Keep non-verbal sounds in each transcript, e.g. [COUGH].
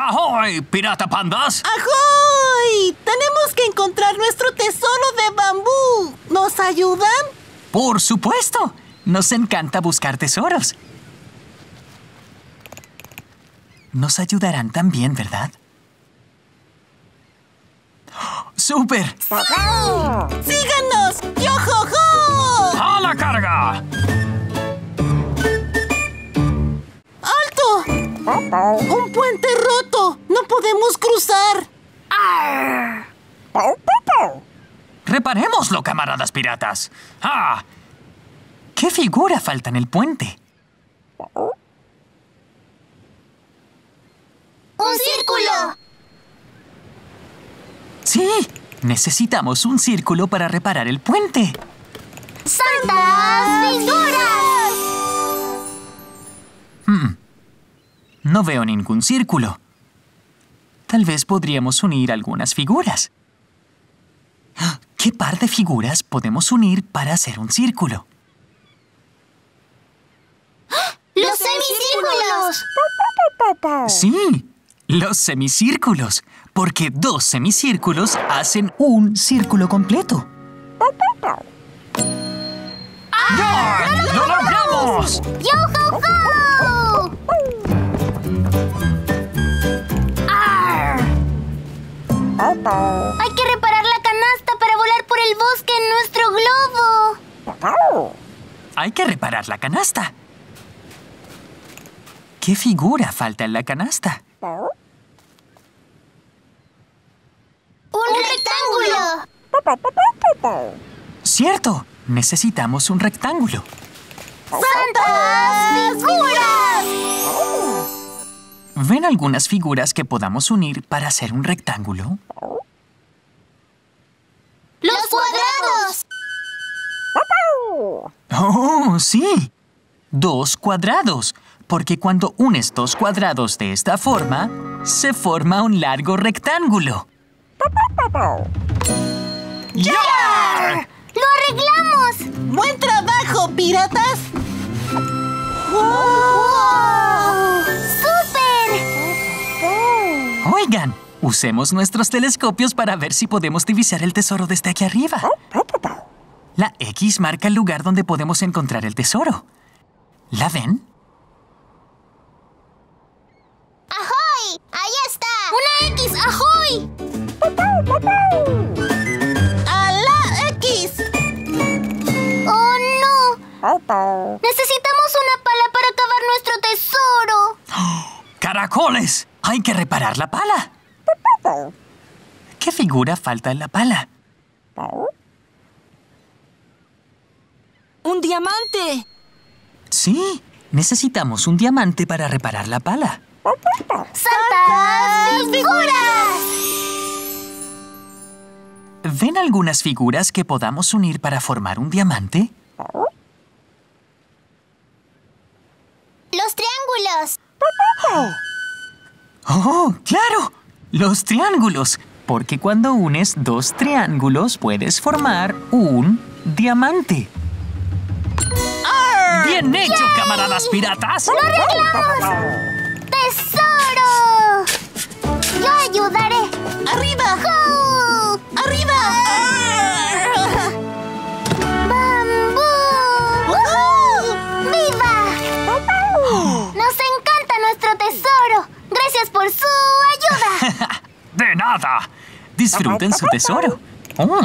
¡Ahoy, pirata pandas! ¡Ajoy! Tenemos que encontrar nuestro tesoro de bambú. ¿Nos ayudan? Por supuesto. Nos encanta buscar tesoros. Nos ayudarán también, ¿verdad? ¡Súper! ¡Síganos! ¡Yo-jo-jo! ¡A la carga! ¡Alto! ¡Un puente roto! ¡No podemos cruzar! Reparémoslo, camaradas piratas. ¡Ah! ¿Qué figura falta en el puente? ¡Un círculo! Sí, necesitamos un círculo para reparar el puente. ¡Santas figuras! Hmm. No veo ningún círculo. Tal vez podríamos unir algunas figuras. ¿Qué par de figuras podemos unir para hacer un círculo? ¡Los semicírculos! Sí, los semicírculos, porque dos semicírculos hacen un círculo completo. ¡Ya! ¡Lo logramos! ¡Yo-ho-ho! Hay que reparar la canasta. ¿Qué figura falta en la canasta? ¡Un rectángulo! Cierto, necesitamos un rectángulo. ¡Santas figuras! ¿Ven algunas figuras que podamos unir para hacer un rectángulo? ¡Oh, sí! Dos cuadrados, porque cuando unes dos cuadrados de esta forma, se forma un largo rectángulo. ¡Ya! ¡Lo arreglamos! ¡Buen trabajo, piratas! ¡Wow! ¡Súper! Oigan, usemos nuestros telescopios para ver si podemos divisar el tesoro desde aquí arriba. La X marca el lugar donde podemos encontrar el tesoro. ¿La ven? ¡Ajoy! ¡Ahí está! ¡Una X! ¡Ajoy! ¡A la X! ¡Oh, no! Necesitamos una pala para cavar nuestro tesoro. [GASPS] ¡Caracoles! Hay que reparar la pala. ¿Qué figura falta en la pala? ¡Un diamante! Sí, necesitamos un diamante para reparar la pala. ¡Santas figuras! ¿Ven algunas figuras que podamos unir para formar un diamante? ¡Los triángulos! ¡Oh, claro! Los triángulos. Porque cuando unes dos triángulos puedes formar un diamante. ¡Bien hecho, camaradas piratas! ¡Tesoro! ¡Yo ayudaré! ¡Arriba! ¡Arriba! ¡Bambú! ¡Woohoo! ¡Viva! ¡Nos encanta nuestro tesoro! ¡Gracias por su ayuda! [LAUGHS] ¡De nada! Disfruten su tesoro. Oh.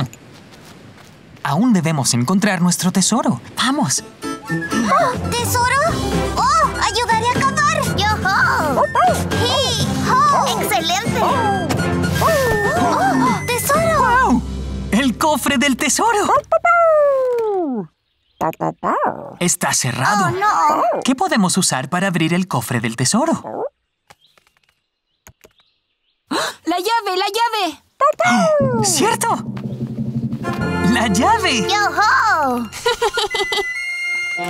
Aún debemos encontrar nuestro tesoro. ¡Vamos! ¡Oh, ¿Tesoro? ¡Oh! ¡Ayudaré a cavar! ¡Yo-ho! ¡Hi! ¡Ho! ¡Excelente! ¡Oh! ¡Tesoro! ¡Wow! ¡El cofre del tesoro! Está cerrado. ¡Oh, no! ¿Qué podemos usar para abrir el cofre del tesoro? ¡La llave, la llave! ¡Cierto! ¡La llave! ¡Yo-ho! [LAUGHS] ¡Wow!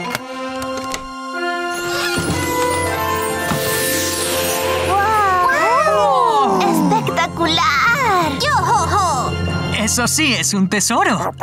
¡Espectacular! ¡Yo-ho-ho! Eso sí es un tesoro.